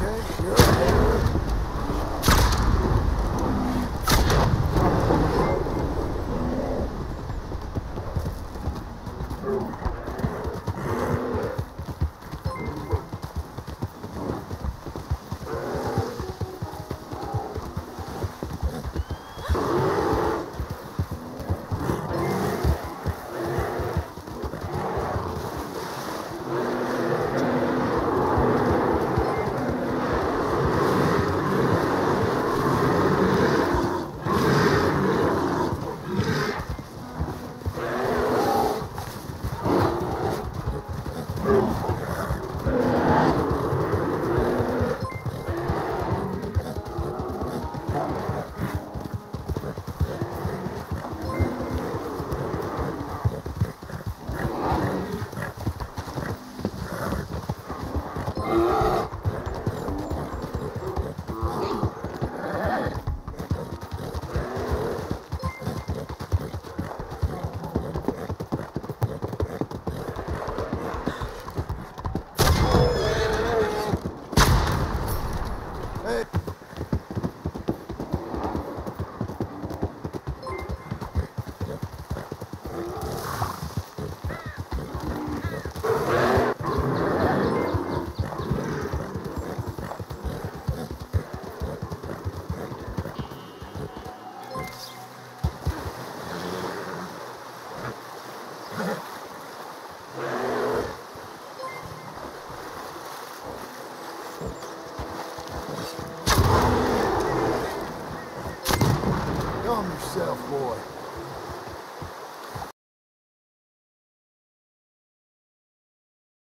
Okay, here. Hey. Calm yourself, boy.